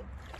Let's go.